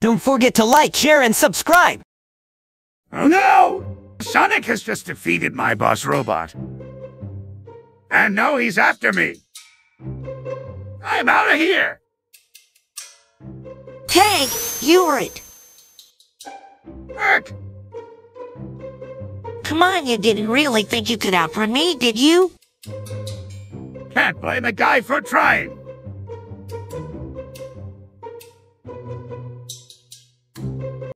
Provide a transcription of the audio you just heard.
Don't forget to like, share, and subscribe! Oh no! Sonic has just defeated my boss robot. And now he's after me. I'm out of here! Tank, you were it. Heck, Come on, you didn't really think you could outrun me, did you? can't blame a guy for trying.